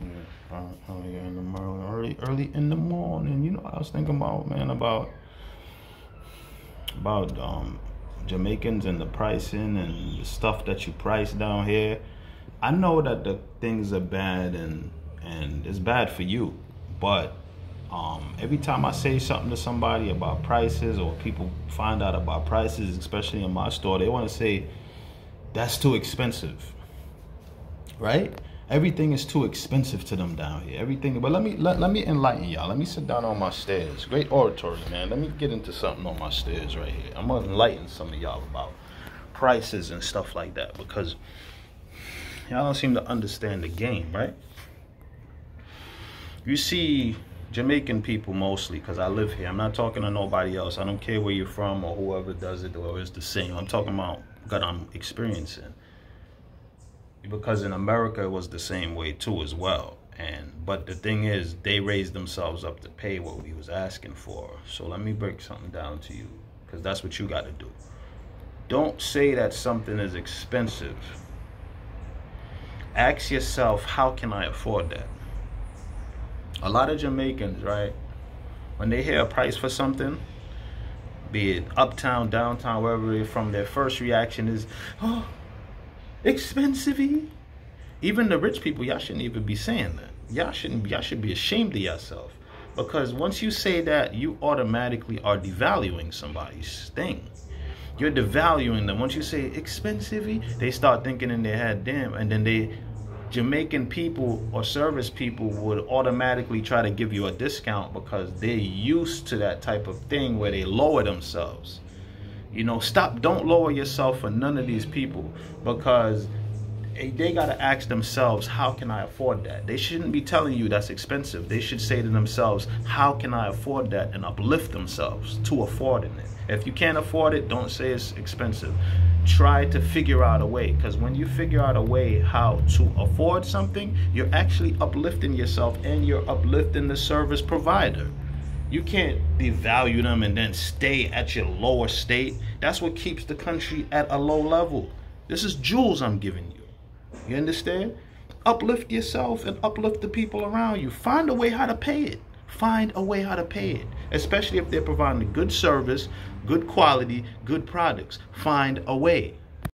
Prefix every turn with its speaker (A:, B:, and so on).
A: Yeah, early in the morning, early, early in the morning. You know, I was thinking about man about about um Jamaicans and the pricing and the stuff that you price down here. I know that the things are bad and and it's bad for you, but um, every time I say something to somebody about prices or people find out about prices, especially in my store, they want to say that's too expensive, right? Everything is too expensive to them down here. Everything, but let me let, let me enlighten y'all. Let me sit down on my stairs. Great oratory, man. Let me get into something on my stairs right here. I'm gonna enlighten some of y'all about prices and stuff like that because y'all don't seem to understand the game, right? You see Jamaican people mostly, because I live here. I'm not talking to nobody else. I don't care where you're from or whoever does it or it's the same. I'm talking about what I'm experiencing. Because in America it was the same way too as well. And but the thing is they raised themselves up to pay what we was asking for. So let me break something down to you, because that's what you gotta do. Don't say that something is expensive. Ask yourself, how can I afford that? a lot of Jamaicans, right, when they hear a price for something, be it uptown, downtown, wherever they're from, their first reaction is, oh, expensive Even the rich people, y'all shouldn't even be saying that. Y'all shouldn't y'all should be ashamed of yourself. Because once you say that, you automatically are devaluing somebody's thing. You're devaluing them. Once you say expensive, they start thinking in their head, damn, and then they Jamaican people or service people would automatically try to give you a discount because they're used to that type of thing where they lower themselves. You know, stop, don't lower yourself for none of these people because eh, they got to ask themselves, how can I afford that? They shouldn't be telling you that's expensive. They should say to themselves, how can I afford that and uplift themselves to affording it. If you can't afford it, don't say it's expensive try to figure out a way because when you figure out a way how to afford something you're actually uplifting yourself and you're uplifting the service provider you can't devalue them and then stay at your lower state. That's what keeps the country at a low level. This is jewels i'm giving you. You understand? Uplift yourself and uplift the people around you. Find a way how to pay it. Find a way how to pay it especially if they're providing good service good quality, good products. Find a way.